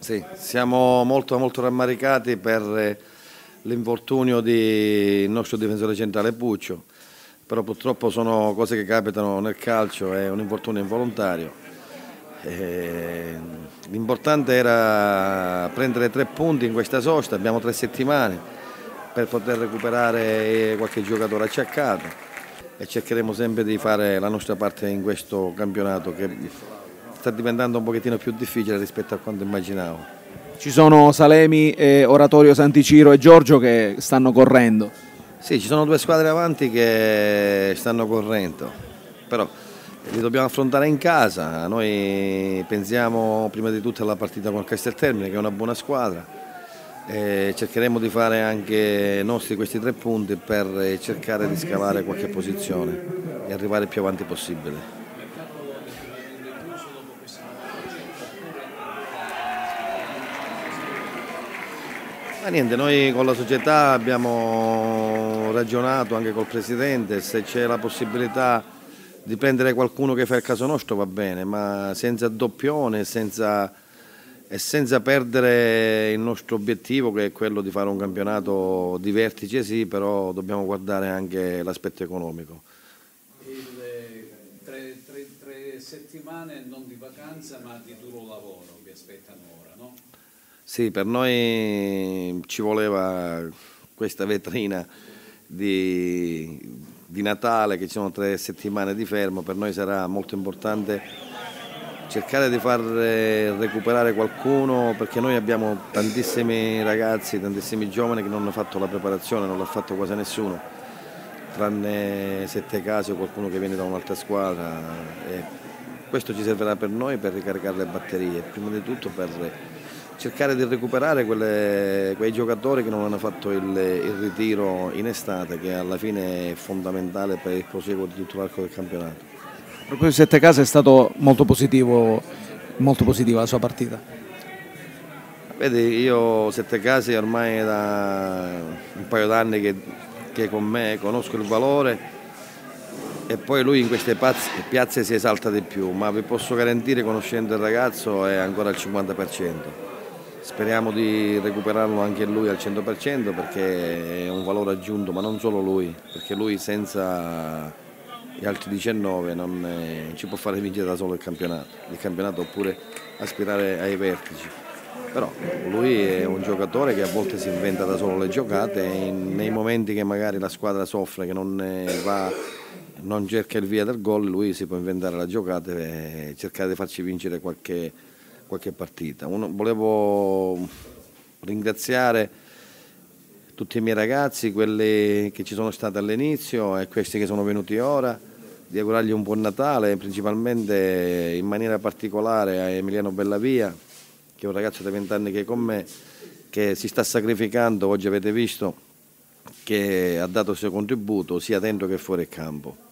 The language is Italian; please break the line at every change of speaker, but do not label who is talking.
Sì, siamo molto, molto rammaricati per eh, l'infortunio del nostro difensore centrale Puccio, però purtroppo sono cose che capitano nel calcio, è un infortunio involontario. Eh, l'importante era prendere tre punti in questa sosta, abbiamo tre settimane per poter recuperare qualche giocatore acciaccato e cercheremo sempre di fare la nostra parte in questo campionato che sta diventando un pochettino più difficile rispetto a quanto immaginavo.
Ci sono Salemi, e Oratorio Santiciro e Giorgio che stanno correndo.
Sì, ci sono due squadre avanti che stanno correndo, però li dobbiamo affrontare in casa. Noi pensiamo prima di tutto alla partita con Casteltermine che è una buona squadra e cercheremo di fare anche nostri questi tre punti per cercare di scavare qualche posizione e arrivare il più avanti possibile. Niente, noi con la società abbiamo ragionato anche col Presidente, se c'è la possibilità di prendere qualcuno che fa il caso nostro va bene, ma senza doppione senza, e senza perdere il nostro obiettivo che è quello di fare un campionato di vertice sì, però dobbiamo guardare anche l'aspetto economico.
Il, tre, tre, tre settimane non di vacanza ma di duro lavoro vi aspettano?
Sì, per noi ci voleva questa vetrina di, di, Natale, che ci sono tre settimane di fermo, per noi sarà molto importante cercare di far recuperare qualcuno perché noi abbiamo tantissimi ragazzi, tantissimi giovani che non hanno fatto la preparazione, non l'ha fatto quasi nessuno, tranne sette casi o qualcuno che viene da un'altra squadra. E questo ci servirà per noi per ricaricare le batterie, prima di tutto per cercare di recuperare quelle, quei giocatori che non hanno fatto il, il, ritiro in estate che alla fine è fondamentale per il proseguo di tutto l'arco del campionato.
Proprio Sette Case è stato molto positivo, molto positiva la sua partita.
Vedi, io Sette Case ormai da un paio d'anni che, che con me conosco il valore e poi lui in queste piazze si esalta di più, ma vi posso garantire, conoscendo il ragazzo, è ancora al 50%. Speriamo di recuperarlo anche lui al 100% perché è un valore aggiunto, ma non solo lui, perché lui senza gli altri 19 non è, ci può fare vincere da solo il campionato, il campionato oppure aspirare ai vertici. Però lui è un giocatore che a volte si inventa da solo le giocate e nei momenti che magari la squadra soffre, che non, va, non cerca il via del gol, lui si può inventare la giocata e cercare di farci vincere qualche qualche partita. Uno, volevo ringraziare tutti i miei ragazzi, quelli che ci sono stati all'inizio e questi che sono venuti ora, di augurargli un buon Natale, principalmente in maniera particolare a Emiliano Bellavia, che è un ragazzo di 20 anni che è con me, che si sta sacrificando, oggi avete visto, che ha dato il suo contributo sia dentro che fuori campo.